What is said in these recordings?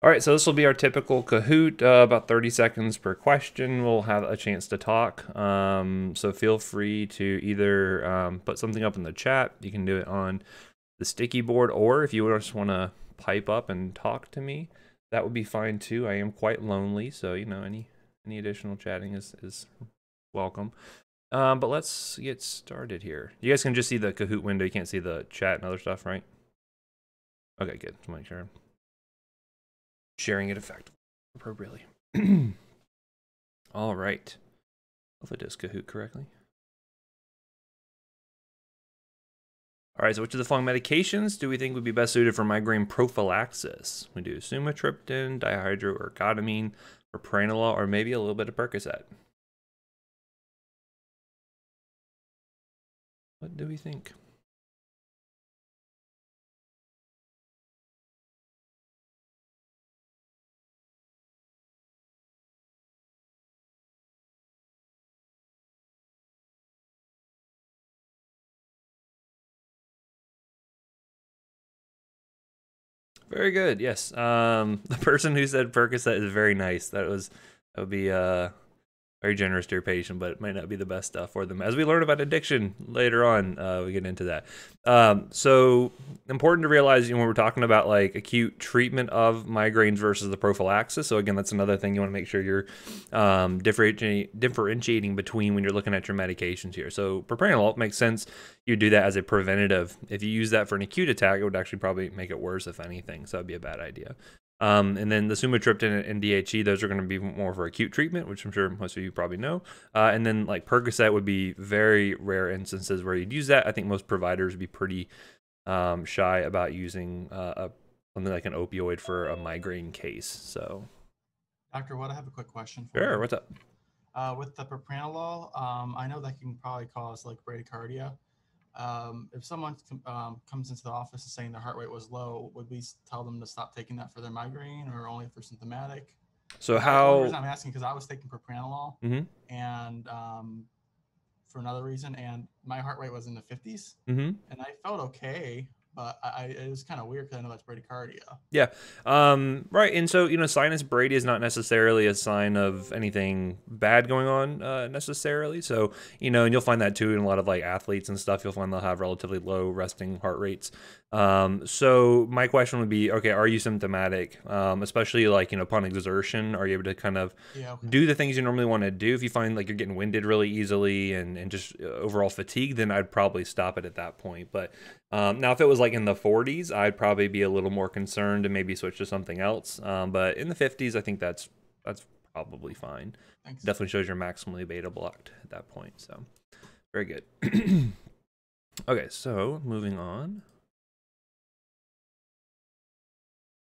All right, so this will be our typical Kahoot, uh, about 30 seconds per question. We'll have a chance to talk. Um, so feel free to either um, put something up in the chat. You can do it on the sticky board, or if you just want to pipe up and talk to me, that would be fine too. I am quite lonely, so you know any any additional chatting is is welcome. Um, but let's get started here. You guys can just see the Kahoot window. You can't see the chat and other stuff, right? Okay, good. Just make sure sharing it effectively, appropriately. All right. Hopefully it does Kahoot correctly. All right, so which of the following medications do we think would be best suited for migraine prophylaxis? We do sumatriptan, dihydroergotamine, or propranolol, or maybe a little bit of Percocet. What do we think? Very good. Yes. Um, the person who said Percocet is very nice. That was that would be uh very generous to your patient, but it might not be the best stuff for them. As we learn about addiction later on, uh, we get into that. Um, so important to realize you know, when we're talking about like acute treatment of migraines versus the prophylaxis. So again, that's another thing you want to make sure you're um, differentiating, differentiating between when you're looking at your medications here. So propranolol makes sense. You do that as a preventative. If you use that for an acute attack, it would actually probably make it worse, if anything. So that'd be a bad idea. Um, and then the sumatriptan and DHE, those are going to be more for acute treatment, which I'm sure most of you probably know. Uh, and then like Percocet would be very rare instances where you'd use that. I think most providers would be pretty um, shy about using uh, a, something like an opioid for a migraine case. So, Doctor What I have a quick question for sure, you. what's up? Uh, with the propranolol, um, I know that can probably cause like bradycardia. Um, if someone um, comes into the office and saying their heart rate was low, would we tell them to stop taking that for their migraine or only for symptomatic? So how? I'm asking because I was taking propranolol Mhm. and um, for another reason, and my heart rate was in the 50s, hmm and I felt okay, but I, it was kind of weird because I know that's bradycardia. Yeah. Um, right. And so, you know, sinus brady is not necessarily a sign of anything bad going on uh, necessarily. So, you know, and you'll find that too in a lot of like athletes and stuff. You'll find they'll have relatively low resting heart rates. Um, so my question would be, okay, are you symptomatic? Um, especially like, you know, upon exertion, are you able to kind of Yeah. Okay. do the things you normally want to do. If you find like you're getting winded really easily and, and just uh, overall fatigue, then I'd probably stop it at that point. But um, now, if it was like in the 40s, I'd probably be a little more concerned and maybe switch to something else. Um, but in the 50s, I think that's that's probably fine. Thanks. Definitely shows you're maximally beta blocked at that point. So very good. okay, so moving on.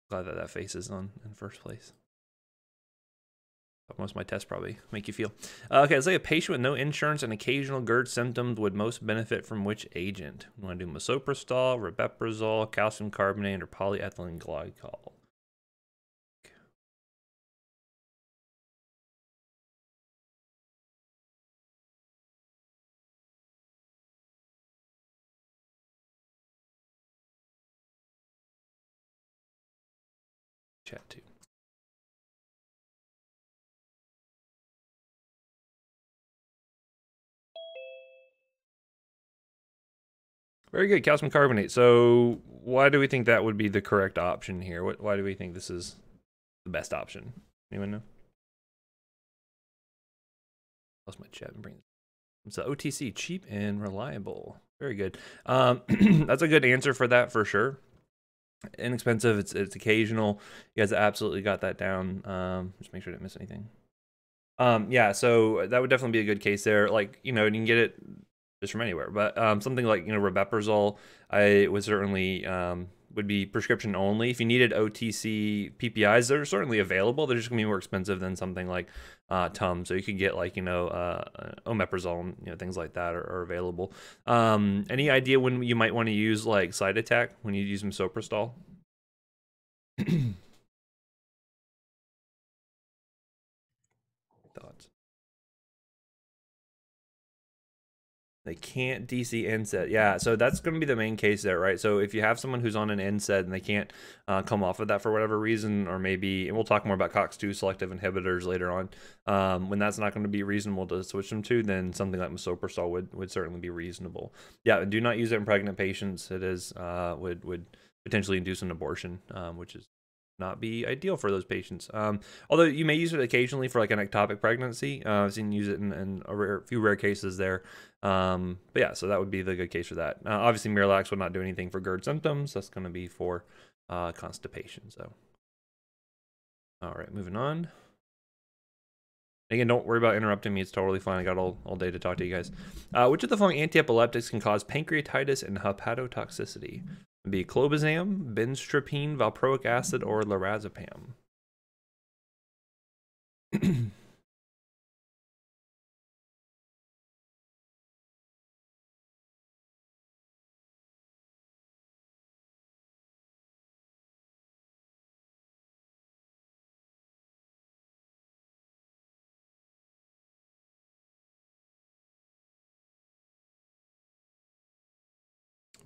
Glad that that face is on in first place. Most of my tests probably make you feel. Uh, okay, let's say a patient with no insurance and occasional GERD symptoms would most benefit from which agent? We want to do misoprostol, rabeprazole, calcium carbonate, or polyethylene glycol. Chat too. Very good, calcium carbonate. So, why do we think that would be the correct option here? What, why do we think this is the best option? Anyone know? Lost my chat and bring. The OTC, cheap and reliable. Very good. Um, that's a good answer for that for sure. Inexpensive. It's it's occasional. You guys absolutely got that down. Um, just make sure I didn't miss anything. Um, yeah, so that would definitely be a good case there. Like you know, you can get it just from anywhere. But um, something like you know rabeprazole, I would certainly um, would be prescription only. If you needed OTC PPIs, they're certainly available. They're just gonna be more expensive than something like uh, Tums. So you could get like you know uh, omeprazole, you know things like that are, are available. Um, any idea when you might want to use like Cytotec when you use misoprostol? They can't DC NSAID. Yeah, so that's going to be the main case there, right? So if you have someone who's on an NSAID and they can't uh, come off of that for whatever reason, or maybe, and we'll talk more about COX2 selective inhibitors later on, um, when that's not going to be reasonable to switch them to, then something like misoprostol would, would certainly be reasonable. Yeah, do not use it in pregnant patients. It is uh, would would potentially induce an abortion, um, which is not be ideal for those patients. Um, although you may use it occasionally for like an ectopic pregnancy. Uh, I've seen use it in, in a rare, few rare cases there. Um, but yeah, so that would be the good case for that. Uh, obviously, Miralax would not do anything for GERD symptoms. That's going to be for uh, constipation. So, all right, moving on. Again, don't worry about interrupting me. It's totally fine. I got all, all day to talk to you guys. Uh, which of the following antiepileptics can cause pancreatitis and hepatotoxicity? Be clobazam, benztropine, valproic acid, or lorazepam.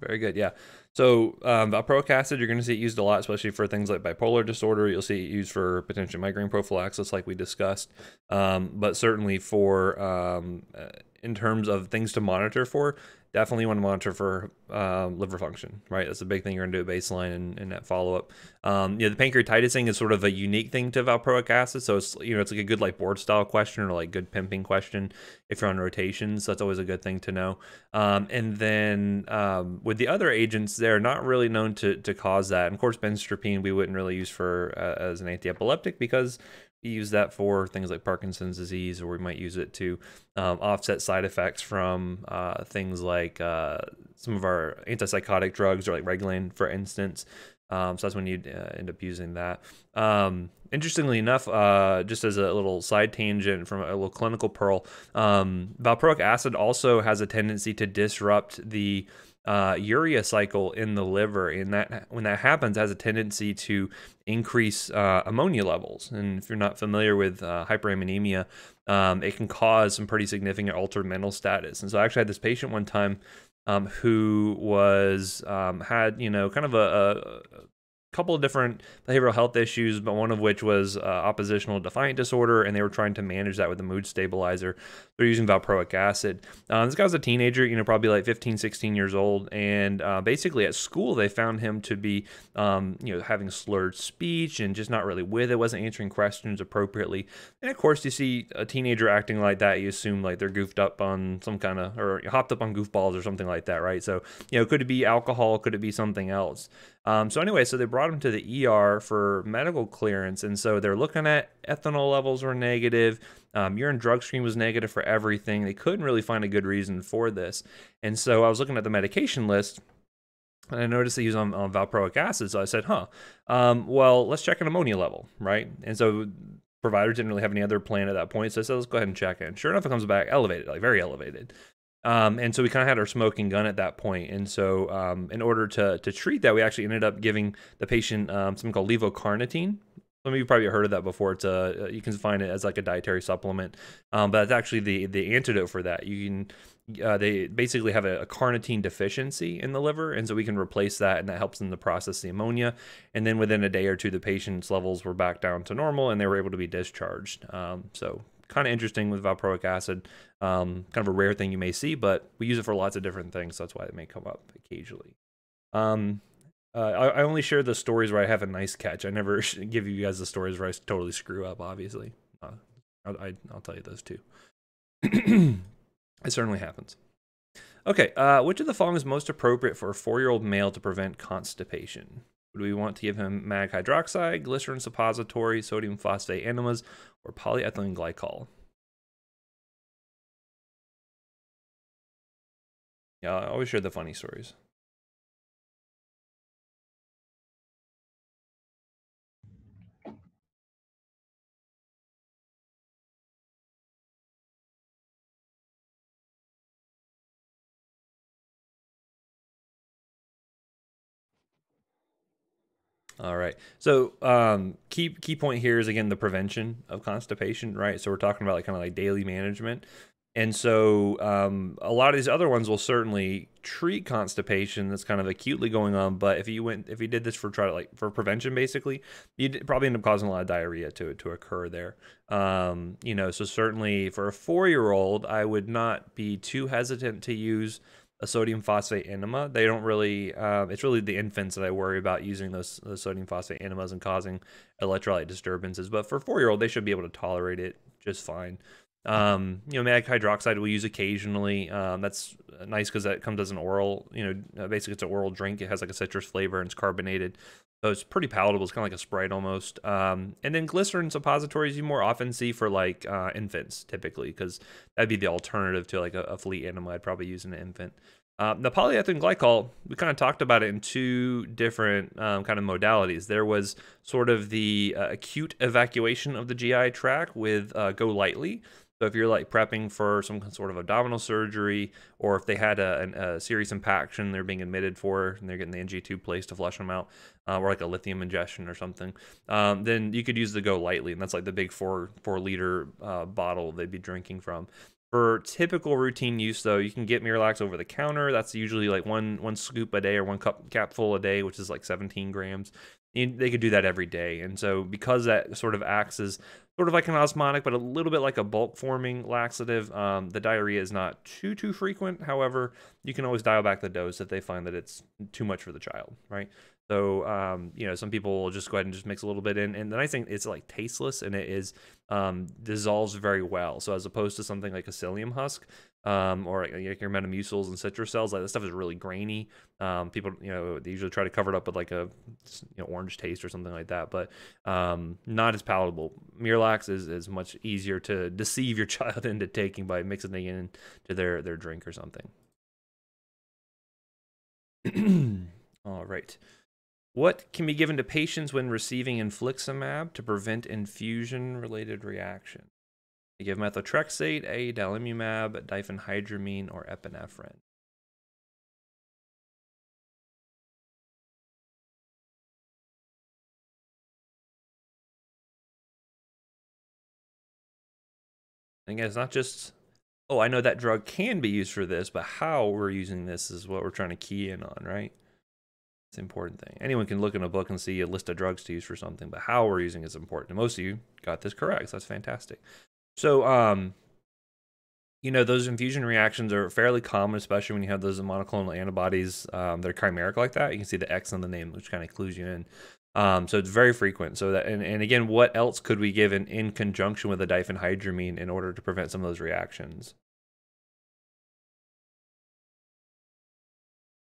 Very good. Yeah. So um, valproic acid, you're going to see it used a lot, especially for things like bipolar disorder. You'll see it used for potential migraine prophylaxis, like we discussed. Um, but certainly for um, uh, in terms of things to monitor for, definitely want to monitor for um, liver function, right? That's a big thing you're going to do at baseline and, and that follow up. Um, yeah, the pancreatitis thing is sort of a unique thing to valproic acid, so it's you know it's like a good like board style question or like good pimping question if you're on rotations. So that's always a good thing to know. Um, and then um, with the other agents, they're not really known to to cause that. And of course, benztropine we wouldn't really use for uh, as an antiepileptic because use that for things like Parkinson's disease, or we might use it to um, offset side effects from uh, things like uh, some of our antipsychotic drugs, or like Reglan, for instance. Um, so that's when you'd uh, end up using that. Um, interestingly enough, uh, just as a little side tangent from a little clinical pearl, um, valproic acid also has a tendency to disrupt the uh, urea cycle in the liver, and that when that happens, has a tendency to increase uh, ammonia levels. And if you're not familiar with uh, hyperammonemia, um, it can cause some pretty significant altered mental status. And so I actually had this patient one time um, who was um, had you know kind of a, a couple of different behavioral health issues, but one of which was uh, oppositional defiant disorder, and they were trying to manage that with a mood stabilizer. They're using valproic acid. Uh, this guy was a teenager, you know, probably like 15, 16 years old, and uh, basically at school they found him to be, um, you know, having slurred speech and just not really with it, wasn't answering questions appropriately. And of course, you see a teenager acting like that, you assume like they're goofed up on some kind of or hopped up on goofballs or something like that, right? So, you know, could it be alcohol? Could it be something else? Um, so anyway, so they brought him to the ER for medical clearance, and so they're looking at ethanol levels were negative. Um, urine drug screen was negative for everything. They couldn't really find a good reason for this, and so I was looking at the medication list. And I noticed that he was on, on valproic acid, so I said, "Huh, um, well, let's check an ammonia level, right?" And so providers didn't really have any other plan at that point, so I said, "Let's go ahead and check it." Sure enough, it comes back elevated, like very elevated. Um, and so we kind of had our smoking gun at that point. And so, um, in order to to treat that, we actually ended up giving the patient um, something called levocarnitine. Some of you probably heard of that before. It's a uh, you can find it as like a dietary supplement, um, but it's actually the the antidote for that. You can uh, they basically have a, a, carnitine deficiency in the liver, and so we can replace that, and that helps them to process the ammonia. And then within a day or two, the patient's levels were back down to normal, and they were able to be discharged. Um, so kind of interesting with valproic acid. Um, kind of a rare thing you may see, but we use it for lots of different things. So that's why it may come up occasionally. Um, uh, I, I, only share the stories where I have a nice catch. I never give you guys the stories where I totally screw up. Obviously, uh, I, will tell you those too. it certainly happens. Okay, uh, which of the following is most appropriate for a four-year-old male to prevent constipation? Would we want to give him mag hydroxide, glycerin suppository, sodium phosphate enemas, or polyethylene glycol? Yeah, I always share the funny stories. All right. So um, key key point here is again the prevention of constipation, right? So we're talking about like kind of like daily management. And so um, a lot of these other ones will certainly treat constipation that's kind of acutely going on. But if you went, if you did this for try to like for prevention, basically, you'd probably end up causing a lot of diarrhea to to occur there. Um, you know, so certainly for a four year old, I would not be too hesitant to use a sodium phosphate enema. They don't really. Um, it's really the infants that I worry about using those, those sodium phosphate enemas and causing electrolyte disturbances. But for four year old, they should be able to tolerate it just fine. Um, you know, mag hydroxide we use occasionally. Um, that's nice because that comes as an oral. You know, uh, basically it's an oral drink. It has like a citrus flavor and it's carbonated, so it's pretty palatable. It's kind of like a Sprite almost. Um, and then glycerin suppositories you more often see for like uh, infants typically because that'd be the alternative to like a, a fleet enema. I'd probably use in an infant. Um, the polyethylene glycol, we kind of talked about it in two different um, kind of modalities. There was sort of the uh, acute evacuation of the GI tract with uh, GoLytely. So if you're like prepping for some sort of abdominal surgery, or if they had a, a serious impaction they're being admitted for, and they're getting the NG tube placed to flush them out, uh, or like a lithium ingestion or something, um, then you could use the GoLytely, and that's like the big four four liter uh, bottle they'd be drinking from. For typical routine use, though, you can get Miralax over the counter. That's usually like one one scoop a day or one cup capful a day, which is like 17 grams. they could do that every day, and so because that sort of acts as sort of like an osmotic, but a little bit like a bulk forming laxative. Um, the diarrhea is not too too frequent. However, you can always dial back the dose if they find that it's too much for the child, right? So um, you know, some people will just go ahead and just mix a little bit in. And the nice thing, it's like tasteless and it is um, dissolves very well. So as opposed to something like a psyllium husk, um, or like your metamucils and Citrucels. Like this stuff is really grainy. Um, people, you know, they usually try to cover it up with like a you know orange taste or something like that, but um, not as palatable. Miralax is is much easier to deceive your child into taking by mixing it into their their drink or something. All right. What can be given to patients when receiving infliximab to prevent infusion related reaction? They give methotrexate, adalimumab, diphenhydramine, or epinephrine. Again, it's not just, oh, I know that drug can be used for this, but how we're using this is what we're trying to key in on, right? It's an important thing. Anyone can look in a book and see a list of drugs to use for something, but how we're using is important. And most of you got this correct. So that's fantastic. So, um, you know, those infusion reactions are fairly common, especially when you have those monoclonal antibodies. Um, they're chimeric like that. You can see the X on the name, which kind of clues you in. Um, so it's very frequent. So that, and, and again, what else could we give in, in conjunction with a diphenhydramine in order to prevent some of those reactions?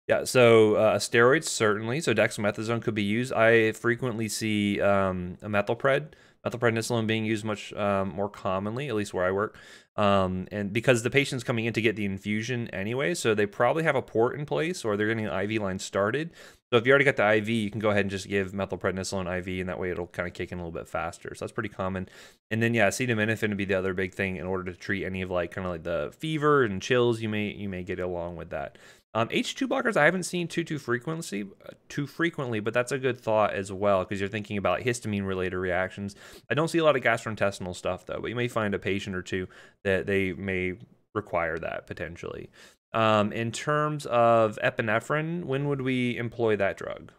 Yeah, so uh, steroids certainly. So dexamethasone could be used. I frequently see um, methylpred methylprednisolone being used much um, more commonly, at least where I work. Um, and because the patient's coming in to get the infusion anyway, so they probably have a port in place or they're getting an IV line started. So if you already got the IV, you can go ahead and just give methylprednisolone IV, and that way it'll kind of kick in a little bit faster. So that's pretty common. And then yeah, acetaminophen would be the other big thing in order to treat any of like kind of like the fever and chills you may you may get along with that. Um, H2 blockers I haven't seen too too frequently, too frequently, but that's a good thought as well because you're thinking about histamine related reactions. I don't see a lot of gastrointestinal stuff though, but you may find a patient or two that they may require that potentially. Um, in terms of epinephrine, when would we employ that drug?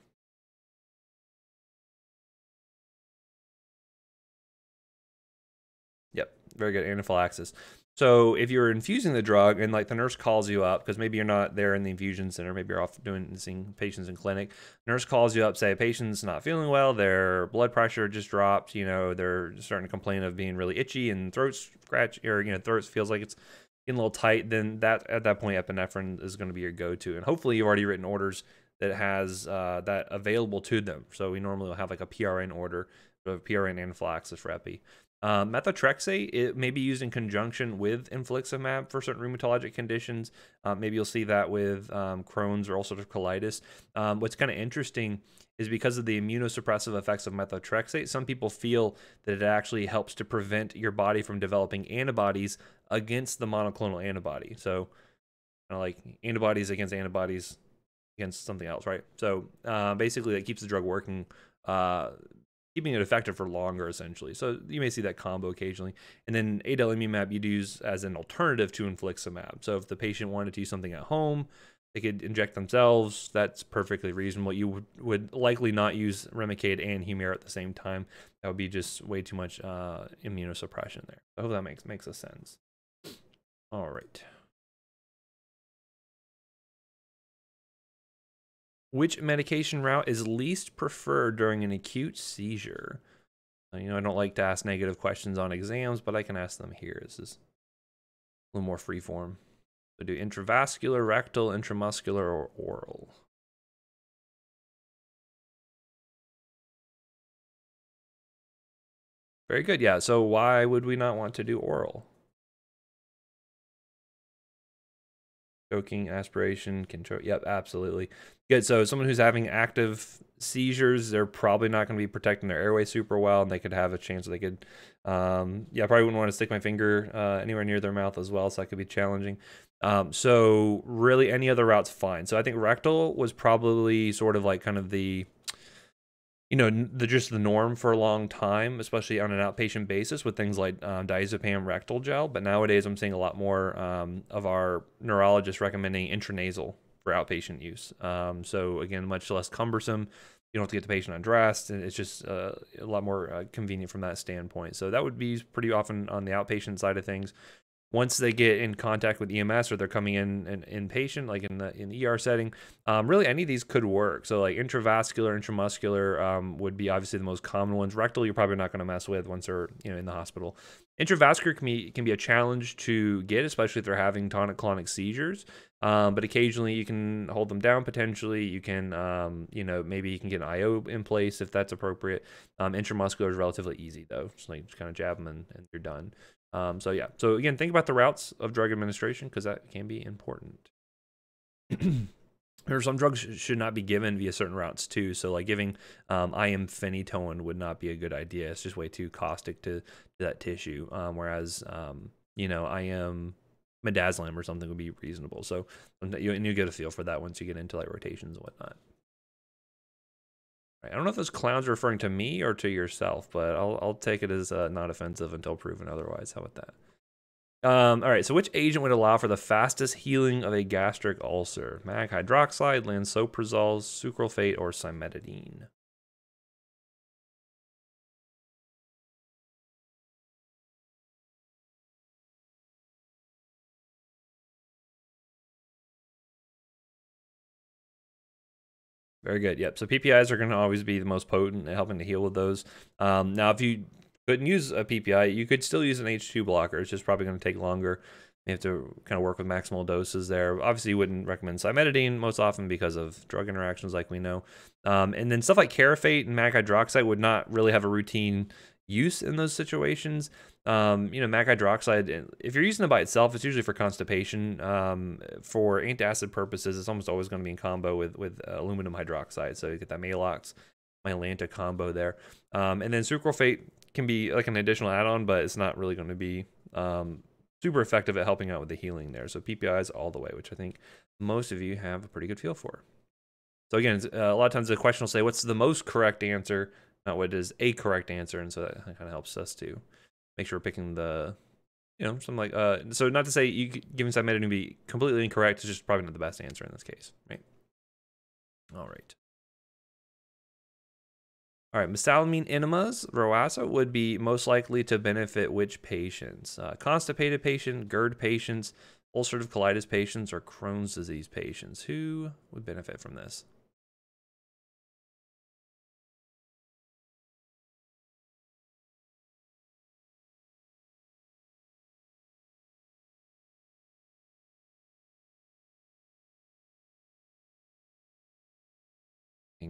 Yep, very good anaphylaxis. So if you're infusing the drug and like the nurse calls you up because maybe you're not there in the infusion center, maybe you're off doing seeing patients in clinic. Nurse calls you up, say patient's not feeling well, their blood pressure just dropped. You know they're starting to complain of being really itchy and throat scratch or you know throat feels like it's getting a little tight. Then that at that point epinephrine is going to be your go-to, and hopefully you've already written orders that has uh, that available to them. So we normally will have like a PRN order, of PRN anaphylaxis for epi. Um, methotrexate it may be used in conjunction with infliximab for certain rheumatologic conditions. Uh, maybe you'll see that with um, Crohn's or ulcerative colitis. Um, what's kind of interesting is because of the immunosuppressive effects of methotrexate, some people feel that it actually helps to prevent your body from developing antibodies against the monoclonal antibody. So, kind of like antibodies against antibodies against something else, right? So, uh, basically, that keeps the drug working. Keeping it effective for longer, essentially. So you may see that combo occasionally. And then adalimumab you'd use as an alternative to infliximab. So if the patient wanted to use something at home, they could inject themselves. That's perfectly reasonable. You would, would likely not use Remicade and Humira at the same time. That would be just way too much uh, immunosuppression there. I hope that makes makes a sense. All right. Which medication route is least preferred during an acute seizure? Uh, you know, I don't like to ask negative questions on exams, but I can ask them here. This is a little more free form. So do intravascular, rectal, intramuscular, or oral. Very good. Yeah. So why would we not want to do oral? Choking, aspiration, control. Yep, absolutely. Good. So someone who's having active seizures, they're probably not going to be protecting their airway super well, and they could have a chance that they could. Um, yeah, I probably wouldn't want to stick my finger uh, anywhere near their mouth as well, so that could be challenging. Um, so really, any other route's fine. So I think rectal was probably sort of like kind of the you know, the just the norm for a long time, especially on an outpatient basis with things like um, diazepam rectal gel. But nowadays, I'm seeing a lot more um, of our neurologists recommending intranasal for outpatient use. Um, so again, much less cumbersome. You don't have to get the patient undressed, and it's just uh, a lot more uh, convenient from that standpoint. So that would be pretty often on the outpatient side of things once they get in contact with EMS or they're coming in an inpatient, like in the in the ER setting, um, really any of these could work. So like intravascular, intramuscular um, would be obviously the most common ones. Rectal, you're probably not going to mess with once they're you know in the hospital. Intravascular can be can be a challenge to get, especially if they're having tonic clonic seizures. Um, but occasionally you can hold them down potentially. You can, um, you know, maybe you can get an IO in place if that's appropriate. Um, intramuscular is relatively easy though. Just like just kind of jab them and, and you're done. Um, so yeah. So again, think about the routes of drug administration because that can be important. there are some drugs should not be given via certain routes too. So like giving um, IM phenytoin would not be a good idea. It's just way too caustic to, to that tissue. Um, whereas um, you know IM midazolam or something would be reasonable. So and you get a feel for that once you get into like rotations and whatnot. I don't know if those clowns are referring to me or to yourself, but I'll I'll take it as uh, not offensive until proven otherwise. How about that? Um, all right. So, which agent would allow for the fastest healing of a gastric ulcer? Mag hydroxide, lansoprazole, sucralfate, or cimetidine? Very good. Yep. So PPIs are going to always be the most potent at helping to heal with those. Um, now, if you couldn't use a PPI, you could still use an H2 blocker. It's just probably going to take longer. You have to kind of work with maximal doses there. Obviously, you wouldn't recommend cimetidine most often because of drug interactions, like we know. Um, and then stuff like carafate and mag hydroxide would not really have a routine use in those situations. Um, you know, mag hydroxide, if you're using it by itself, it's usually for constipation. Um, for antacid purposes, it's almost always going to be in combo with, with uh, aluminum hydroxide. So you get that Maalox, Mylanta combo there. Um, and then sucralfate can be like an additional add-on, but it's not really going to be um, super effective at helping out with the healing there. So PPIs all the way, which I think most of you have a pretty good feel for. So again, uh, a lot of times the question will say, what's the most correct answer? Not what is a correct answer. And so that kind of helps us too make sure we're picking the, you know, something like, uh, so not to say you giving cimetidine to be completely incorrect, it's just probably not the best answer in this case, right? All right. All right, mesalamine enemas, Rowasa, would be most likely to benefit which patients? Uh, constipated patient, GERD patients, ulcerative colitis patients, or Crohn's disease patients? Who would benefit from this?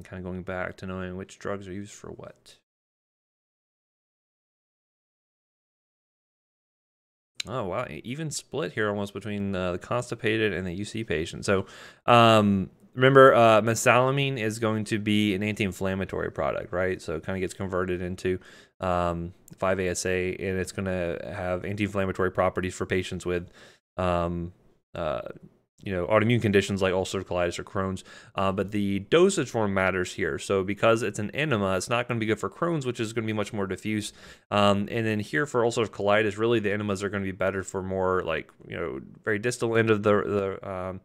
Kind of going back to knowing which drugs are used for what. Oh wow, even split here almost between uh, the constipated and the UC patient. So um, remember, uh, mesalamine is going to be an anti-inflammatory product, right? So it kind of gets converted into um, 5-ASA, and it's going to have anti-inflammatory properties for patients with um, uh, you know autoimmune conditions like ulcerative colitis or Crohn's. Uh, but the dosage form matters here. So because it's an enema, it's not going to be good for Crohn's, which is going to be much more diffuse. Um, and then here for ulcerative colitis, really the enemas are going to be better for more like you know very distal end of the the um,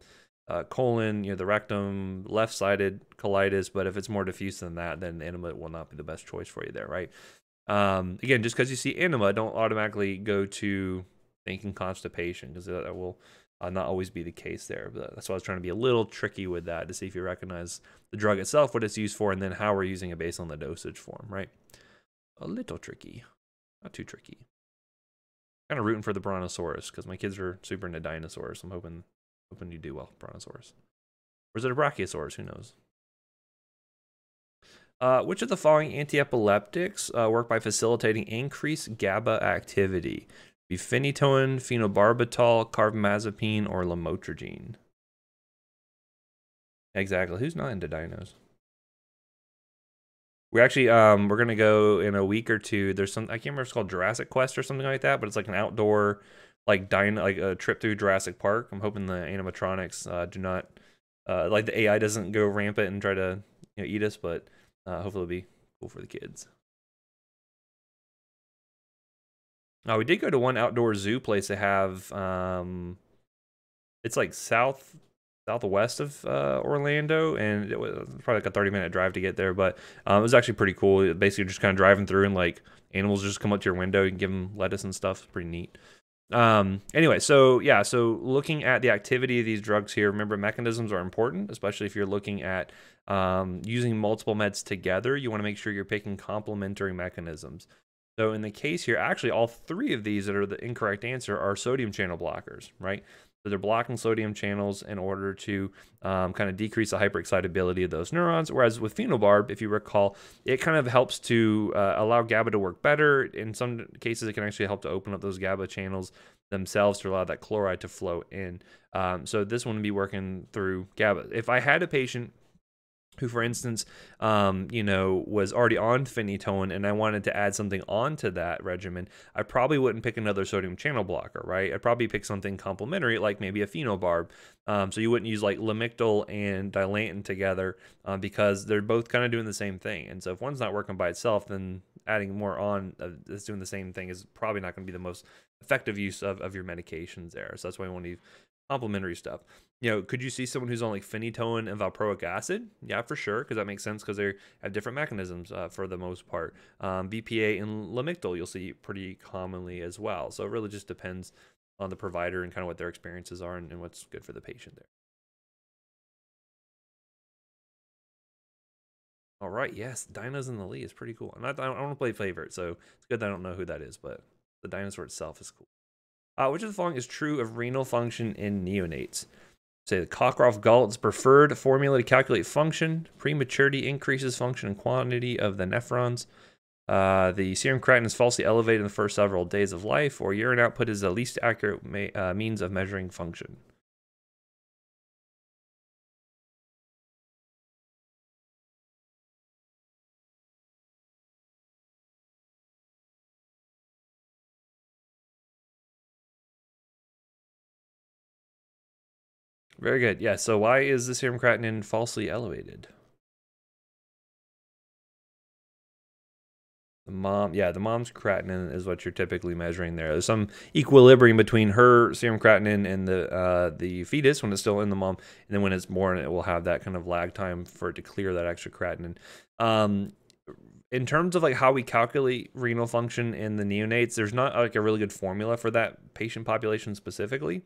uh, colon, you know, the rectum, left-sided colitis. But if it's more diffuse than that, then the enema will not be the best choice for you there, right? Um, again, just because you see enema, don't automatically go to thinking constipation because that will uh, not always be the case there. But that's why I was trying to be a little tricky with that to see if you recognize the drug itself, what it's used for, and then how we're using it based on the dosage form, right? A little tricky, not too tricky. Kind of rooting for the Brontosaurus because my kids are super into dinosaurs. I'm hoping hoping you do well, Brontosaurus. Or is it a Brachiosaurus? Who knows? Uh, which of the following antiepileptics uh, work by facilitating increased GABA activity? Be phenytoin, phenobarbital, carbamazepine, or lamotrigine. Exactly. Who's not into dinos? We actually um we're gonna go in a week or two. There's some I can't remember it's called Jurassic Quest or something like that, but it's like an outdoor like dino like a trip through Jurassic Park. I'm hoping the animatronics uh, do not uh, like the AI doesn't go rampant and try to you know, eat us, but uh, hopefully it'll be cool for the kids. Oh, we did go to one outdoor zoo place they have. Um, it's like south southwest of uh, Orlando, and it was probably like a 30 minute drive to get there. But um, it was actually pretty cool. Basically, just kind of driving through and like animals just come up to your window. and give them lettuce and stuff. It's pretty neat. Um, anyway, so yeah, so looking at the activity of these drugs here, remember mechanisms are important, especially if you're looking at um, using multiple meds together. You want to make sure you're picking complementary mechanisms. So in the case here, actually all three of these that are the incorrect answer are sodium channel blockers, right? So they're blocking sodium channels in order to um, kind of decrease the hyperexcitability of those neurons. Whereas with phenobarb, if you recall, it kind of helps to uh, allow GABA to work better. In some cases, it can actually help to open up those GABA channels themselves to allow that chloride to flow in. Um, so this one would be working through GABA. If I had a patient who, for instance, um, you know, was already on phenytoin and I wanted to add something onto that regimen, I probably wouldn't pick another sodium channel blocker, right? I'd probably pick something complementary, like maybe a phenobarb. Um, so you wouldn't use like lamictal and dilantin together uh, because they're both kind of doing the same thing. And so if one's not working by itself, then adding more on uh, that's doing the same thing is probably not going to be the most effective use of, of your medications there. So that's why I want to complementary stuff. You know, could you see someone who's on like phenytoin and valproic acid? Yeah, for sure, because that makes sense because they have different mechanisms uh, for the most part. Um, VPA and Lamictal you'll see pretty commonly as well. So it really just depends on the provider and kind of what their experiences are and, and what's good for the patient there. All right, yes, Dinos in the lead is pretty cool. And I, I don't want to play favorite, so it's good that I don't know who that is, but the dinosaur itself is cool. Uh, which of the following is true of renal function in neonates? Say the Cockcroft Gault's preferred formula to calculate function. Prematurity increases function and quantity of the nephrons. Uh, the serum creatinine is falsely elevated in the first several days of life, or urine output is the least accurate uh, means of measuring function. Very good. Yeah. So why is the serum creatinine falsely elevated? The mom, yeah, the mom's creatinine is what you're typically measuring there. There's some equilibrium between her serum creatinine and the uh, the fetus when it's still in the mom, and then when it's born, it will have that kind of lag time for it to clear that extra creatinine. Um, in terms of like how we calculate renal function in the neonates, there's not like a really good formula for that patient population specifically.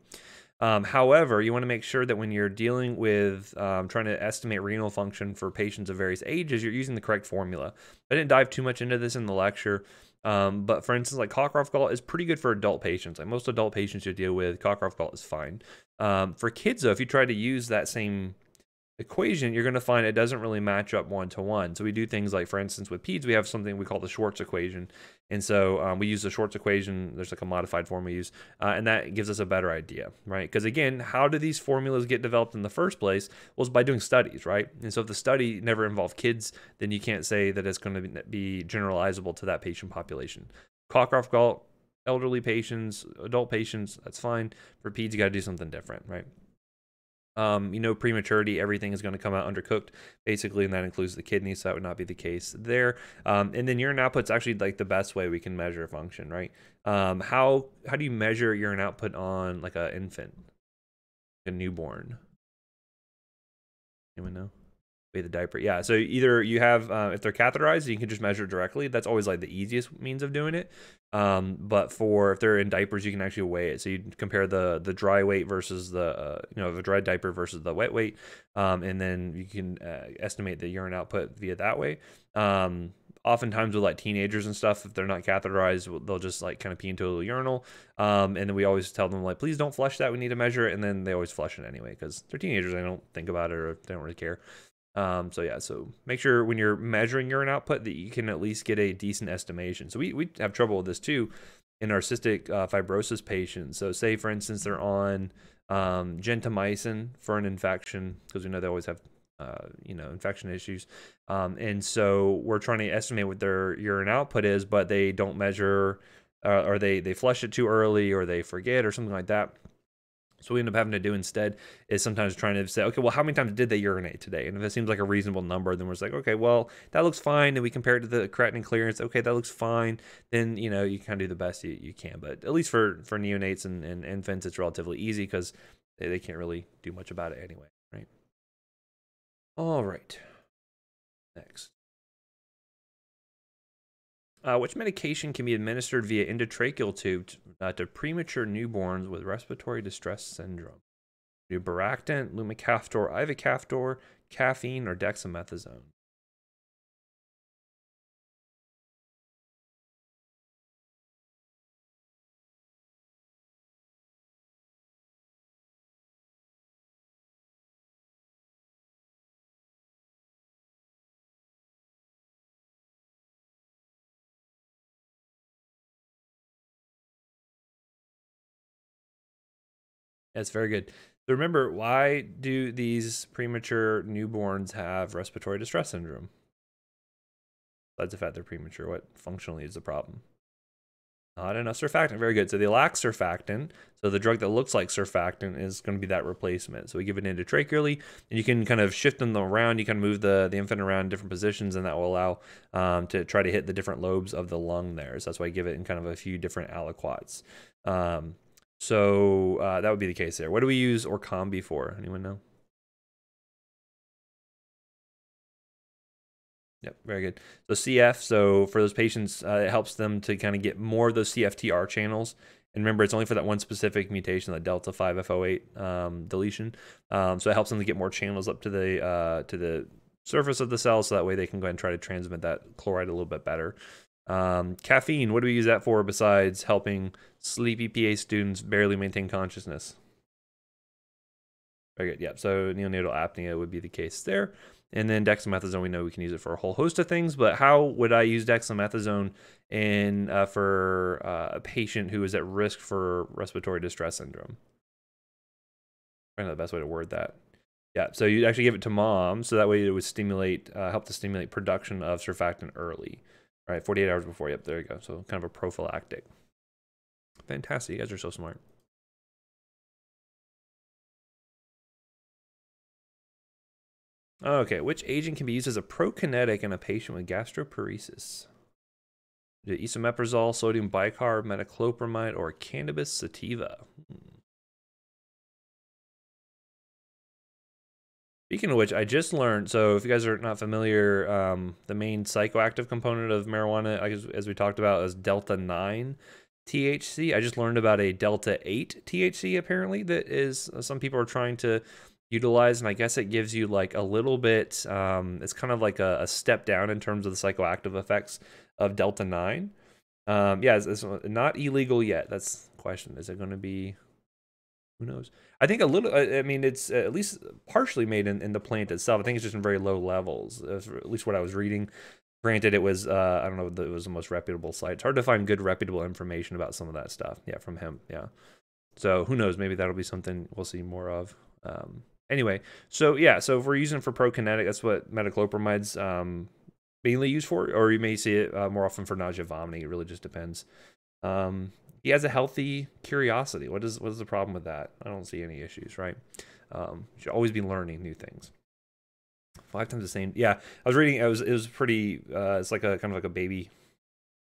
Um, however, you want to make sure that when you're dealing with um, trying to estimate renal function for patients of various ages, you're using the correct formula. I didn't dive too much into this in the lecture, um, but for instance, like Cockcroft Gault is pretty good for adult patients. Like most adult patients you deal with, Cockcroft Gault is fine. Um, for kids, though, if you try to use that same equation, you're going to find it doesn't really match up one to one. So we do things like, for instance, with PEDS, we have something we call the Schwartz equation. And so um, we use the Schwartz equation. There's like a modified form we use, uh, and that gives us a better idea, right? Because again, how do these formulas get developed in the first place? Well, it's by doing studies, right? And so if the study never involved kids, then you can't say that it's going to be generalizable to that patient population. Cockcroft Gault, elderly patients, adult patients, that's fine. For PEDS, you got to do something different, right? Um, you know, prematurity, everything is going to come out undercooked, basically, and that includes the kidney, so that would not be the case there. Um, and then urine output's actually like the best way we can measure function, right? Um, how how do you measure urine output on like an infant, a newborn? Anyone know? Wait, the diaper. Yeah. So either you have, uh, if they're catheterized, you can just measure directly. That's always like the easiest means of doing it. Um, but for if they're in diapers, you can actually weigh it. So you compare the the dry weight versus the uh, you know the dry diaper versus the wet weight, um, and then you can uh, estimate the urine output via that way. Um, oftentimes with like teenagers and stuff, if they're not catheterized, they'll just like kind of pee into a little urinal. Um, and then we always tell them like, please don't flush that. We need to measure it, and then they always flush it anyway because they're teenagers. They don't think about it or they don't really care. Um, so yeah, so make sure when you're measuring urine output that you can at least get a decent estimation. So we, we have trouble with this too in our cystic uh, fibrosis patients. So say for instance they're on um, gentamicin for an infection because we know they always have uh, you know infection issues, um, and so we're trying to estimate what their urine output is, but they don't measure uh, or they they flush it too early or they forget or something like that. So we end up having to do instead is sometimes trying to say, okay, well, how many times did they urinate today? And if it seems like a reasonable number, then we're just like, okay, well, that looks fine. And we compare it to the creatinine clearance. Okay, that looks fine. Then, you know, you kind of do the best you, you can. But at least for, for neonates and, and infants, it's relatively easy because they, they can't really do much about it anyway, right? All right. Next. Uh, which medication can be administered via endotracheal tube to, uh, to premature newborns with respiratory distress syndrome? Do Beractant, Lumacaftor, Ivacaftor, caffeine, or dexamethasone? That's very good. So remember, why do these premature newborns have respiratory distress syndrome? Besides the fact they're premature, what functionally is the problem? Not enough surfactant. Very good. So they lack surfactant. So the drug that looks like surfactant is going to be that replacement. So we give it endotracheally, and you can kind of shift them around. You can move the, the infant around in different positions, and that will allow um, to try to hit the different lobes of the lung there. So that's why I give it in kind of a few different aliquots. Um, so uh, that would be the case there. What do we use Orkambi for? Anyone know? Yep, very good. So CF, so for those patients, uh, it helps them to kind of get more of those CFTR channels. And remember, it's only for that one specific mutation, the delta 5FO8 um, deletion. Um, so it helps them to get more channels up to the uh, to the surface of the cell, so that way they can go ahead and try to transmit that chloride a little bit better. Um, caffeine, what do we use that for besides helping sleepy PA students barely maintain consciousness? Very good. Yep. So neonatal apnea would be the case there. And then dexamethasone, we know we can use it for a whole host of things. But how would I use dexamethasone in uh, for uh, a patient who is at risk for respiratory distress syndrome? I know the best way to word that. Yeah. So you actually give it to mom, so that way it would stimulate, uh, help to stimulate production of surfactant early. All right, 48 hours before. Yep, there you go. So kind of a prophylactic. Fantastic. You guys are so smart. Okay, which agent can be used as a prokinetic in a patient with gastroparesis? The esomeprazole, sodium bicarb, metoclopramide, or cannabis sativa? Hmm. Speaking of which, I just learned. So, if you guys are not familiar, um, the main psychoactive component of marijuana, as, as we talked about, is delta nine THC. I just learned about a delta eight THC. Apparently, that is uh, some people are trying to utilize, and I guess it gives you like a little bit. Um, it's kind of like a, a, step down in terms of the psychoactive effects of delta nine. Um, yeah, it's, it's not illegal yet. That's the question. Is it going to be? Who knows? I think a little. I mean, it's at least partially made in, in the plant itself. I think it's just in very low levels. At least what I was reading. Granted, it was uh, I don't know it was the most reputable site. It's hard to find good reputable information about some of that stuff. Yeah, from him. Yeah. So who knows? Maybe that'll be something we'll see more of. Um, anyway, so yeah, so if we're using for prokinetic, that's what metoclopramide's um, mainly used for, or you may see it uh, more often for nausea, vomiting. It really just depends. Um, he has a healthy curiosity. What is what is the problem with that? I don't see any issues, right? Um, you should always be learning new things. Five times the same. Yeah, I was reading. It was it was pretty. Uh, it's like a kind of like a baby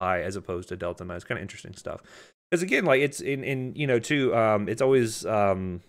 eye as opposed to delta nine. It's kind of interesting stuff. Because again, like it's in in you know too. Um, it's always um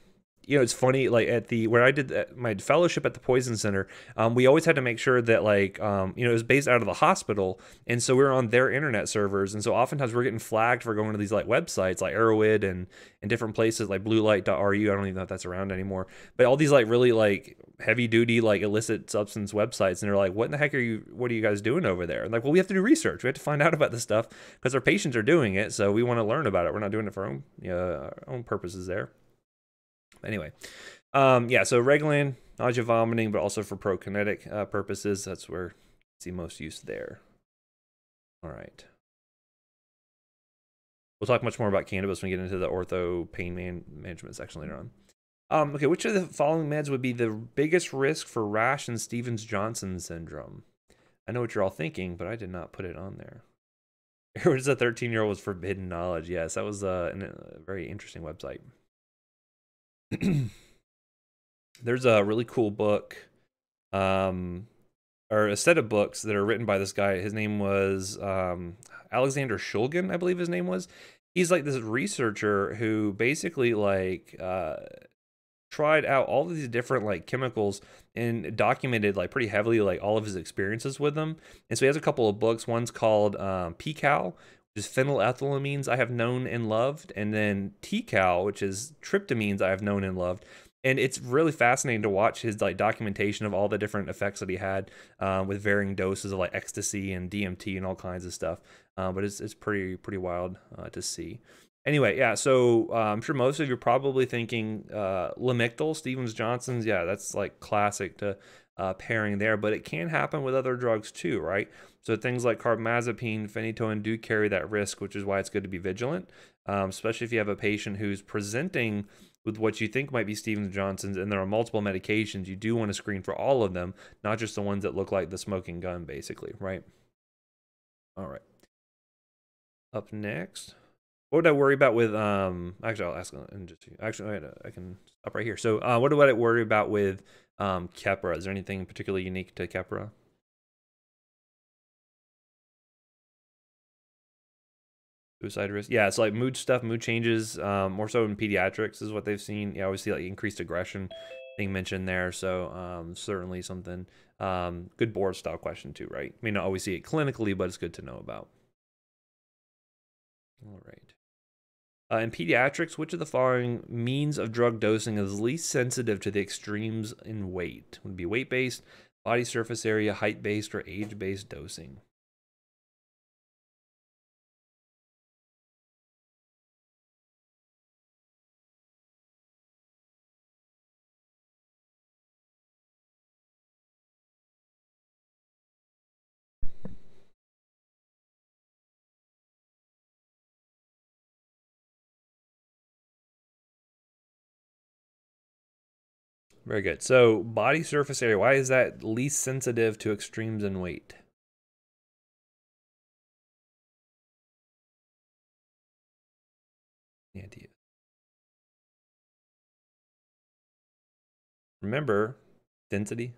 you know, it's funny. Like at the where I did that, my fellowship at the Poison Center, um, we always had to make sure that like um, you know it was based out of the hospital, and so we were on their internet servers, and so oftentimes we're getting flagged for going to these like websites like Erowid and and different places like BlueLight.ru. I don't even know if that's around anymore, but all these like really like heavy duty like illicit substance websites, and they're like, what in the heck are you? What are you guys doing over there? And like, well, we have to do research. We have to find out about this stuff because our patients are doing it, so we want to learn about it. We're not doing it for our own know, our own purposes there. Anyway, um, yeah, so Reglan, nausea, vomiting, but also for prokinetic uh, purposes. That's where it's the most use there. All right. We'll talk much more about cannabis when we get into the ortho pain man- management section later on. Um, okay, which of the following meds would be the biggest risk for rash and Stevens Johnson syndrome? I know what you're all thinking, but I did not put it on there. It was a 13 year old with forbidden knowledge. Yes, that was uh, a very interesting website. there's a really cool book um or a set of books that are written by this guy. His name was um alexander shulgin i believe his name was. He's like this researcher who basically like uh tried out all of these different like chemicals and documented like pretty heavily like all of his experiences with them. And so he has a couple of books. One's called um, PiHKAL is phenylethylamines I have known and loved, and then TiHKAL, which is tryptamines I have known and loved. And it's really fascinating to watch his like documentation of all the different effects that he had uh, with varying doses of like ecstasy and DMT and all kinds of stuff. Uh, but it's it's pretty pretty wild uh, to see. Anyway, yeah. So uh, I'm sure most of you are probably thinking uh, Lamictal, Stevens Johnson's. Yeah, that's like classic to uh, pairing there, but it can happen with other drugs too, right? So things like carbamazepine, phenytoin do carry that risk, which is why it's good to be vigilant, um, especially if you have a patient who's presenting with what you think might be Stevens Johnson's, and there are multiple medications. You do want to screen for all of them, not just the ones that look like the smoking gun, basically, right? All right. Up next, what would I worry about with um? Actually, I'll ask in just actually I can stop right here. So, uh, what do I worry about with um Keppra? Is there anything particularly unique to Keppra? suicide risk. Yeah, it's like mood stuff, mood changes, um, more so in pediatrics is what they've seen. Yeah, obviously like increased aggression being mentioned there. So um, certainly something um, good board style question too, right? May not always see it clinically, but it's good to know about. All right. Uh, in pediatrics, which of the following means of drug dosing is least sensitive to the extremes in weight? Would be weight based, body surface area, height based, or age based dosing? Very good. So body surface area, why is that least sensitive to extremes in weight? Any idea? Remember, density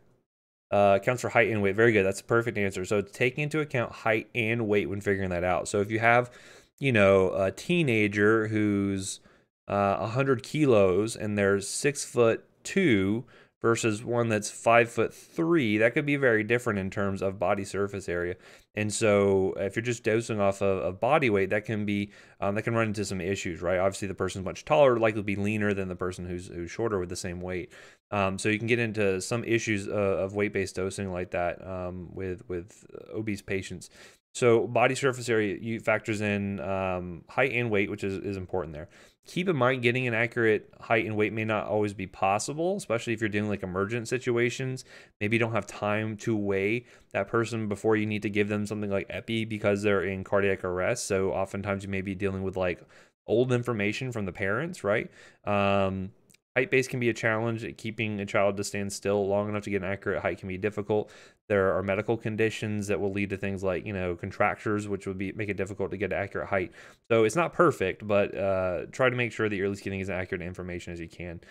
uh, accounts for height and weight. Very good. That's a perfect answer. So it's taking into account height and weight when figuring that out. So if you have, you know, a teenager who's uh, 100 kilos and they're six foot two versus one that's five foot three, that could be very different in terms of body surface area. And so, if you're just dosing off of, of body weight, that can be um, that can run into some issues, right? Obviously, the person's much taller, likely to be leaner than the person who's who's shorter with the same weight. Um, so you can get into some issues uh, of weight based dosing like that um, with with obese patients. So body surface area you factors in um, height and weight, which is, is important there. Keep in mind getting an accurate height and weight may not always be possible, especially if you're dealing like emergent situations. Maybe you don't have time to weigh that person before you need to give them something like epi because they're in cardiac arrest. So oftentimes you may be dealing with like old information from the parents, right? Um, Height base can be a challenge. Keeping a child to stand still long enough to get an accurate height can be difficult. There are medical conditions that will lead to things like, you know, contractures, which would be make it difficult to get an accurate height. So it's not perfect, but uh, try to make sure that you're at least getting as accurate information as you can.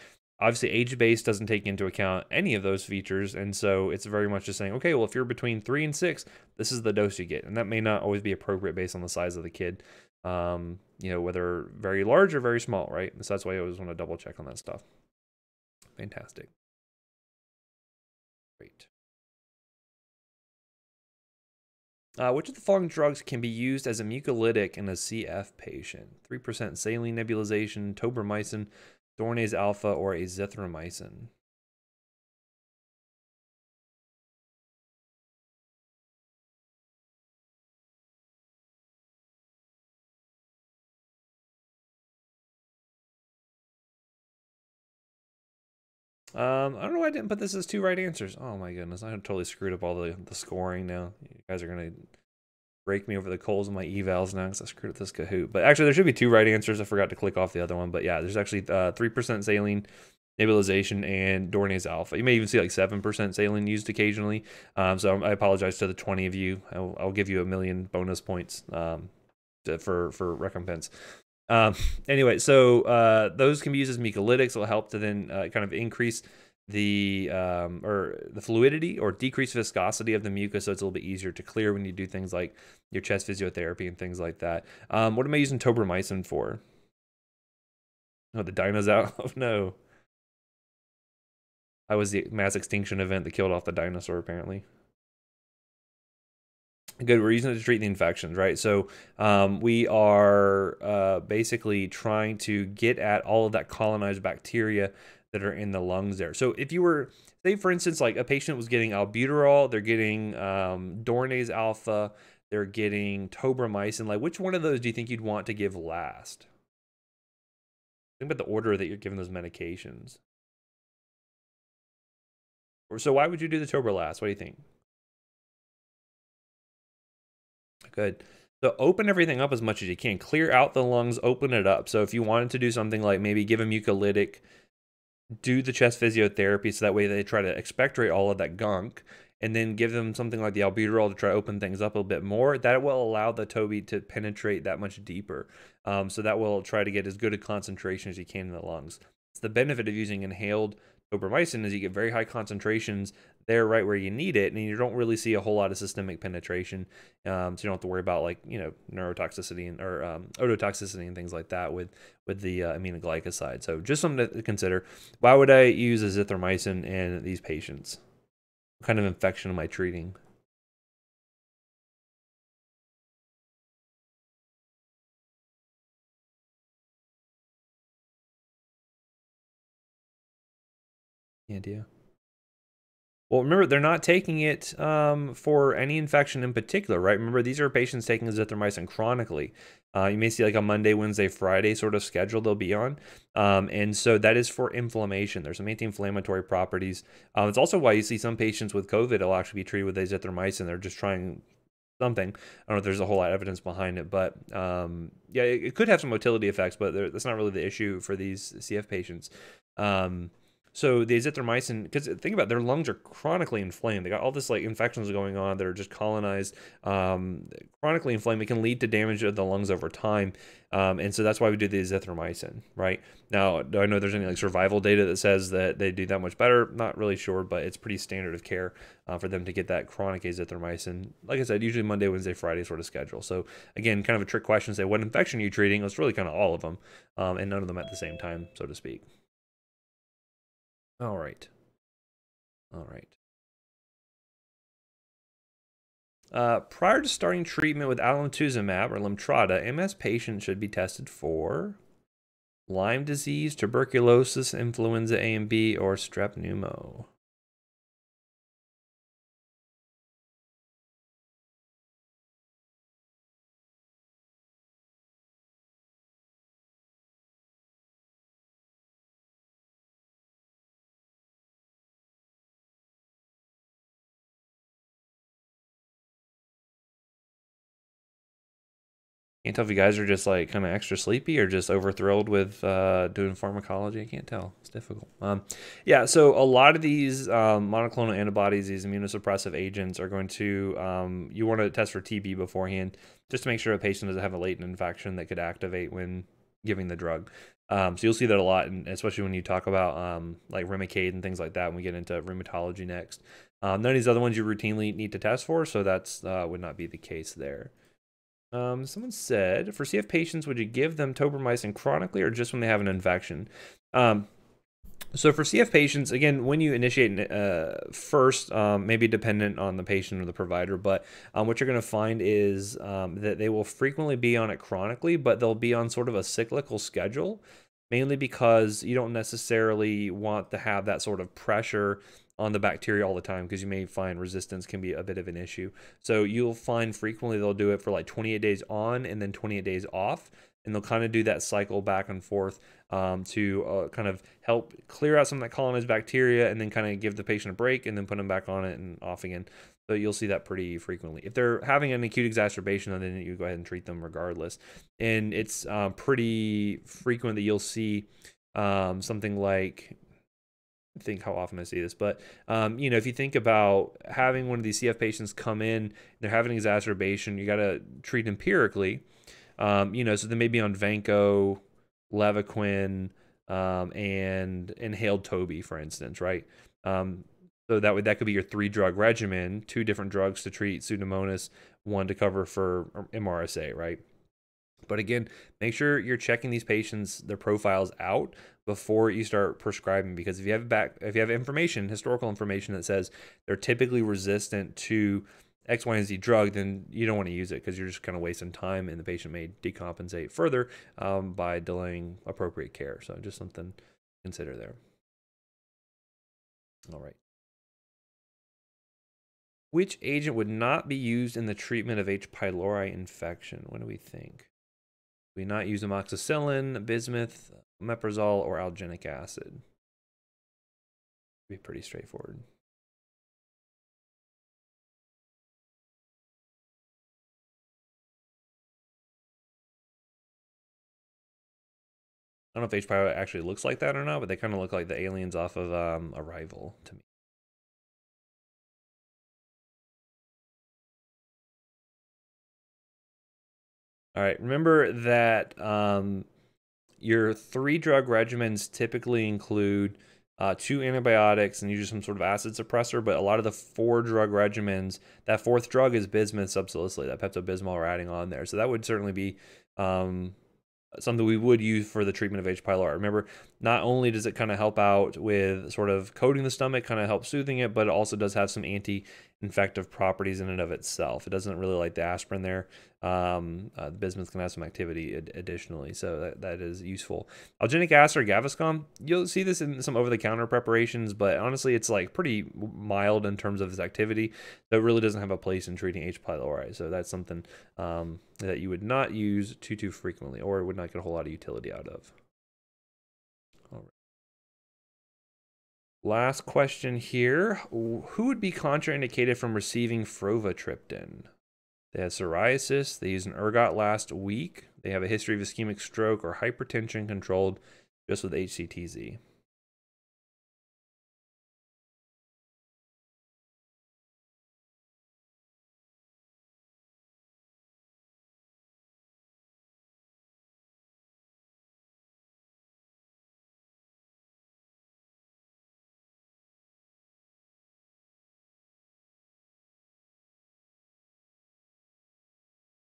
Obviously, age base doesn't take into account any of those features. And so it's very much just saying, okay, well, if you're between three and six, this is the dose you get. And that may not always be appropriate based on the size of the kid, um, you know, whether very large or very small, right? So that's why I always want to double check on that stuff. Fantastic. Great. Uh, which of the following drugs can be used as a mucolytic in a CF patient? 3% saline nebulization, tobramycin, Dornase alpha, or azithromycin? Um, I don't know why I didn't put this as two right answers. Oh my goodness, I totally screwed up all the, the scoring now. You guys are gonna break me over the coals of my evals now because I screwed up this Kahoot. But actually, there should be two right answers. I forgot to click off the other one. But yeah, there's actually uh, three percent saline nebulization and Dornase alpha. You may even see like seven percent saline used occasionally. Um, so I apologize to the twenty of you. I'll, I'll give you a million bonus points um, to, for for recompense. Um, anyway, so uh, those can be used as mucolytics. It'll help to then uh, kind of increase the um, or the fluidity or decrease viscosity of the mucus, so it's a little bit easier to clear when you do things like your chest physiotherapy and things like that. Um, what am I using tobramycin for? Oh, the dino's out. Oh no. I was the mass extinction event that killed off the dinosaur, apparently good reason to treat the infections, right? So um, we are uh, basically trying to get at all of that colonized bacteria that are in the lungs there. So if you were, say, for instance, like a patient was getting albuterol, they're getting um, Dornase alpha, they're getting tobramycin. Like, which one of those do you think you'd want to give last? Think about the order that you're giving those medications. So why would you do the Tobra last? What do you think? Good. So open everything up as much as you can. Clear out the lungs, open it up. So if you wanted to do something like maybe give a mucolytic, do the chest physiotherapy so that way they try to expectorate all of that gunk and then give them something like the albuterol to try to open things up a bit more, that will allow the Toby to penetrate that much deeper. Um, so that will try to get as good a concentration as you can in the lungs. It's the benefit of using inhaled tobramycin is you get very high concentrations there right where you need it and you don't really see a whole lot of systemic penetration um, so you don't have to worry about like you know neurotoxicity and or um, ototoxicity and things like that with with the uh, aminoglycoside. So just something to consider. Why would i use azithromycin in these patients? What kind of infection am i treating Any idea? Well, remember, they're not taking it um, for any infection in particular, right? Remember, these are patients taking azithromycin chronically. Uh, you may see like a Monday, Wednesday, Friday sort of schedule they'll be on. Um, and so that is for inflammation. There's some anti-inflammatory properties. Uh, it's also why you see some patients with COVID will actually be treated with azithromycin. They're just trying something. I don't know if there's a whole lot of evidence behind it, but um, yeah, it, it, could have some motility effects, but that's not really the issue for these CF patients. Um, so the azithromycin, because think about it, their lungs are chronically inflamed. They got all this like infections going on that are just colonized, um, chronically inflamed. It can lead to damage of the lungs over time, um, and so that's why we do the azithromycin. Right now, do I know there's any like survival data that says that they do that much better? Not really sure, but it's pretty standard of care uh, for them to get that chronic azithromycin. Like I said, usually Monday, Wednesday, Friday sort of schedule. So again, kind of a trick question. Say what infection are you treating? It's really kind of all of them, um, and none of them at the same time, so to speak. All right. All right. Uh, prior to starting treatment with alemtuzumab or Lemtrada, MS patients should be tested for Lyme disease, tuberculosis, influenza A and B, or strep pneumo. Can't tell if you guys are just like kind of extra sleepy or just over thrilled with uh, doing pharmacology. I can't tell. It's difficult. Um, yeah, so a lot of these um, monoclonal antibodies, these immunosuppressive agents, are going to um, you want to test for TB beforehand, just to make sure a patient doesn't have a latent infection that could activate when giving the drug. Um, so you'll see that a lot, and especially when you talk about um, like Remicade and things like that. When we get into rheumatology next, um, none of these other ones you routinely need to test for, so that's uh, would not be the case there. Um, someone said for CF patients, would you give them tobramycin chronically or just when they have an infection? Um, so for CF patients, again, when you initiate uh, first, um, maybe dependent on the patient or the provider, but um, what you're going to find is um, that they will frequently be on it chronically, but they'll be on sort of a cyclical schedule, mainly because you don't necessarily want to have that sort of pressure on the bacteria all the time because you may find resistance can be a bit of an issue. So you'll find frequently they'll do it for like 28 days on and then 28 days off and they'll kind of do that cycle back and forth um, to uh, kind of help clear out some of that colonized bacteria and then kind of give the patient a break and then put them back on it and off again. So you'll see that pretty frequently. If they're having an acute exacerbation, then you go ahead and treat them regardless. And it's uh, pretty frequent that you'll see um, something like think how often I see this, but um, you know, if you think about having one of these CF patients come in, they're having an exacerbation, you got to treat empirically. Um, you know, so they may be on Vanco, Levaquin, um, and inhaled Toby, for instance, right? Um, so that would that could be your three drug regimen, two different drugs to treat Pseudomonas, one to cover for MRSA, right? But again, make sure you're checking these patients their profiles out before you start prescribing because if you have back if you have information, historical information that says they're typically resistant to X, Y, and Z drug, then you don't want to use it because you're just kind of wasting time and the patient may decompensate further um, by delaying appropriate care. So just something to consider there. All right. Which agent would not be used in the treatment of H. pylori infection? What do we think? We not use amoxicillin, bismuth, omeprazole, or alginic acid. Be pretty straightforward. I don't know if H. pylori actually looks like that or not, but they kind of look like the aliens off of um, Arrival to me. All right, remember that um, your three drug regimens typically include uh, two antibiotics and usually some sort of acid suppressor, but a lot of the four drug regimens, that fourth drug is bismuth subsalicylate, that Pepto-Bismol we're adding on there. So that would certainly be um, something we would use for the treatment of H. pylori. Remember, not only does it kind of help out with sort of coating the stomach, kind of help soothing it, but it also does have some anti-infective properties in and of itself. It doesn't really like the aspirin there. Um, uh, the bismuth can have some activity ad- additionally, so that, that is useful. Alginic acid or Gaviscon, you'll see this in some over-the-counter preparations, but honestly, it's like pretty mild in terms of its activity. So it really doesn't have a place in treating H. pylori. So that's something um, that you would not use too too frequently, or would not get a whole lot of utility out of. Last question here. Who would be contraindicated from receiving frovatriptan? They had psoriasis. They used an ergot last week. They have a history of ischemic stroke or hypertension controlled just with HCTZ.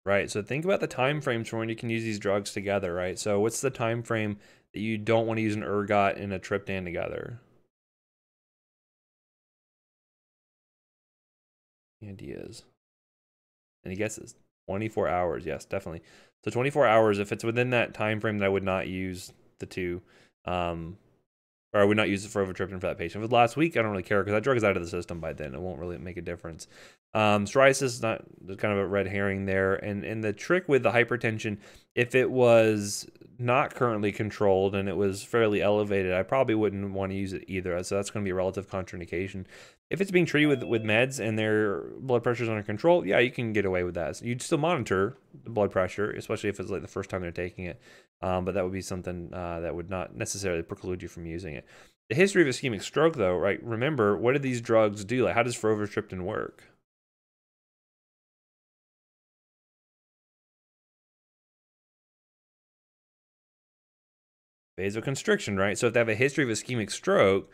Right. So think about the time frames for when you can use these drugs together, right? So what's the time frame that you don't want to use an ergot and a triptan together? Any ideas? Any guesses? 24 hours. Yes, definitely. So 24 hours, if it's within that time frame that I would not use the two, um, or I would not use it frovatriptan for that patient. If it's last week, I don't really care because that drug is out of the system by then. It won't really make a difference. Um, psoriasis is not kind of a red herring there. And, and the trick with the hypertension, if it was not currently controlled and it was fairly elevated, I probably wouldn't want to use it either. So that's going to be a relative contraindication. If it's being treated with, with meds and their blood pressure is under control, yeah, you can get away with that. So you'd still monitor the blood pressure, especially if it's like the first time they're taking it. Um, but that would be something uh, that would not necessarily preclude you from using it. The history of ischemic stroke, though, right? Remember, what do these drugs do? Like, how does frovatriptan work? vasoconstriction, right? So if they have a history of ischemic stroke,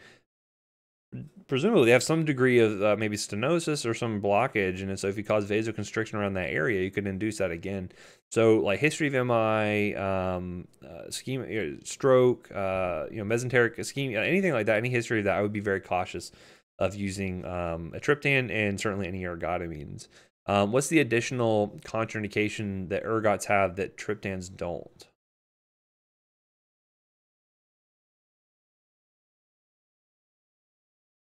presumably they have some degree of uh, maybe stenosis or some blockage, and so if you cause vasoconstriction around that area, you could induce that again. So like history of MI, um, uh, stroke, uh, you know, mesenteric ischemia, anything like that, any history of that, I would be very cautious of using um, a triptan and certainly any ergotamines. Um, what's the additional contraindication that ergots have that triptans don't?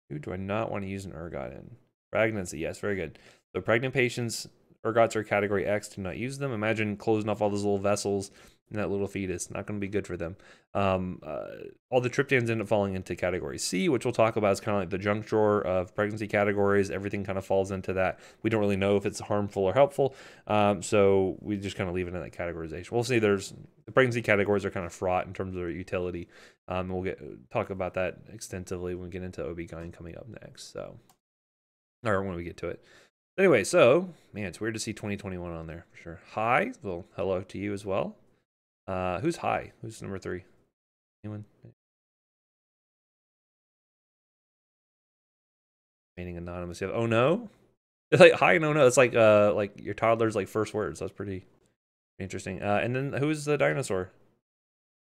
Who do I not want to use an ergot in? Pregnancy, yes, very good. So pregnant patients, ergots are category X, do not use them. Imagine closing off all those little vessels in that little fetus. Not going to be good for them. Um, uh, all the triptans end up falling into category C, which we'll talk about is kind of like the junk drawer of pregnancy categories. Everything kind of falls into that. We don't really know if it's harmful or helpful. Um, so we just kind of leave it in that categorization. We'll see there's the pregnancy categories are kind of fraught in terms of their utility. Um, we'll get talk about that extensively when we get into OB-GYN coming up next. So, or when we get to it. Anyway, so man, it's weird to see 2021 on there for sure. Hi, well, hello to you as well. Uh, who's high? Who's number three? Anyone? Remaining anonymous. Oh no. It's like hi no no. It's like uh like your toddler's like first words. That's pretty interesting. Uh, and then who's the dinosaur?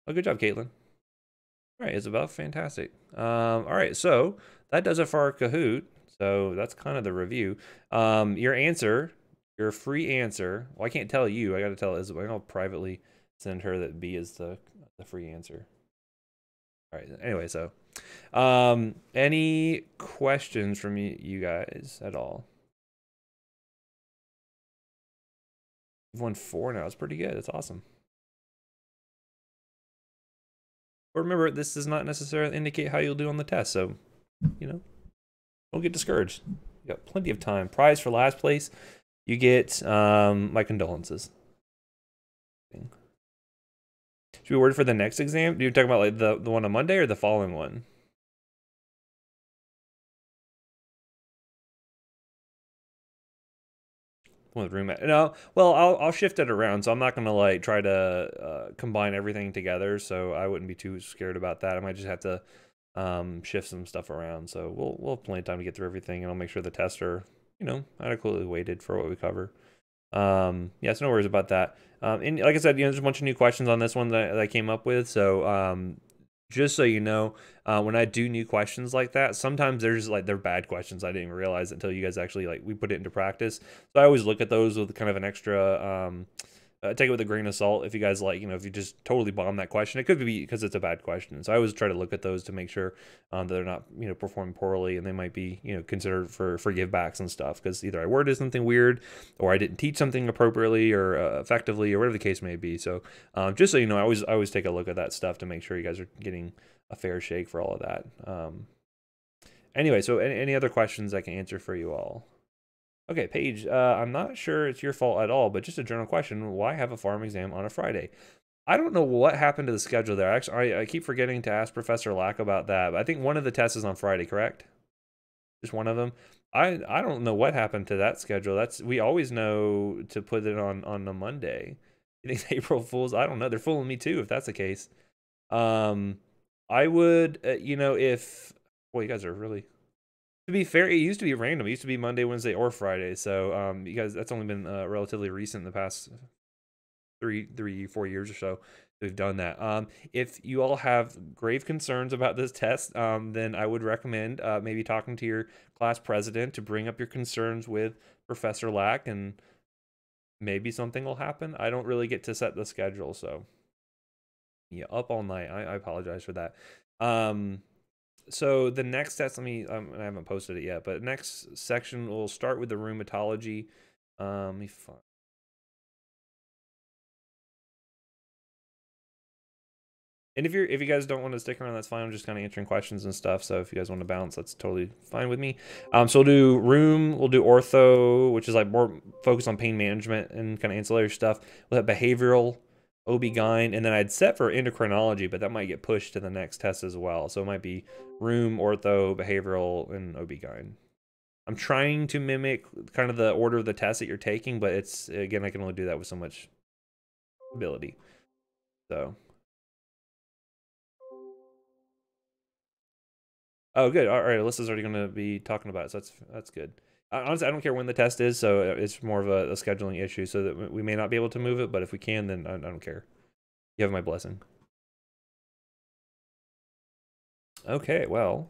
Oh, good job, Caitlin. All right, Isabel, fantastic. Um, all right, so that does it for our Kahoot. So that's kind of the review. Um, your answer, your free answer. Well, I can't tell you. I got to tell Isabel. I'll privately send her that B is the the free answer. All right. Anyway, so um, any questions from you, guys at all? You've won four now. It's pretty good. It's awesome. But remember, this does not necessarily indicate how you'll do on the test. So, you know, don't get discouraged. You got plenty of time. Prize for last place. You get um, my condolences. Should we for the next exam? Do you talk about like the, the one on Monday or the following one? with roommate. No, well, I'll I'll shift it around. So I'm not gonna like try to uh, combine everything together. So I wouldn't be too scared about that. I might just have to um, shift some stuff around. So we'll we'll have plenty of time to get through everything, and I'll make sure the tests are you know adequately weighted for what we cover. Um, yeah, so no worries about that. Um, and like I said, you know, there's a bunch of new questions on this one that, that I came up with. So um, just so you know, uh, when I do new questions like that, sometimes there's like they're bad questions. I didn't even realize until you guys actually like we put it into practice. So I always look at those with kind of an extra um, uh, take it with a grain of salt. If you guys like, you know, if you just totally bomb that question, it could be because it's a bad question. So I always try to look at those to make sure um, that they're not, you know, performing poorly and they might be, you know, considered for for give backs and stuff. Because either I worded something weird, or I didn't teach something appropriately or uh, effectively, or whatever the case may be. So um, just so you know, I always I always take a look at that stuff to make sure you guys are getting a fair shake for all of that. Um, anyway, so any, any other questions I can answer for you all? Okay, Paige, uh, I'm not sure it's your fault at all, but just a general question. Why have a pharm exam on a Friday? I don't know what happened to the schedule there. Actually, I, I keep forgetting to ask Professor Lack about that. I think one of the tests is on Friday, correct? Just one of them. I I don't know what happened to that schedule. That's we always know to put it on on a Monday. You think April Fools? I don't know. They're fooling me too if that's the case. Um, I would, uh, you know, if well, you guys are really to be fair, it used to be random. It used to be Monday, Wednesday, or Friday. So um, you guys, that's only been uh, relatively recent in the past three, three, four years or so. We've done that. Um, if you all have grave concerns about this test, um, then I would recommend uh, maybe talking to your class president to bring up your concerns with Professor Lack, and maybe something will happen. I don't really get to set the schedule, so yeah, up all night. I, I apologize for that. Um, so the next test, let me, um, I haven't posted it yet, but next section will start with the rheumatology. Um, let me find. And if you're if you guys don't want to stick around, that's fine. I'm just kind of answering questions and stuff. So if you guys want to bounce, that's totally fine with me. Um, so we'll do rheum, we'll do ortho, which is like more focused on pain management and kind of ancillary stuff. We'll have behavioral, OB-GYN, and then I'd set for endocrinology, but that might get pushed to the next test as well. So it might be rheum, ortho, behavioral, and OB-GYN. I'm trying to mimic kind of the order of the tests that you're taking, but it's, again, I can only do that with so much ability. So. Oh, good. All right, Alyssa's already going to be talking about it, so that's, that's good. Uh, honestly, I don't care when the test is, so it's more of a, a, scheduling issue. So that we may not be able to move it, but if we can, then I, I don't care. You have my blessing. Okay, well,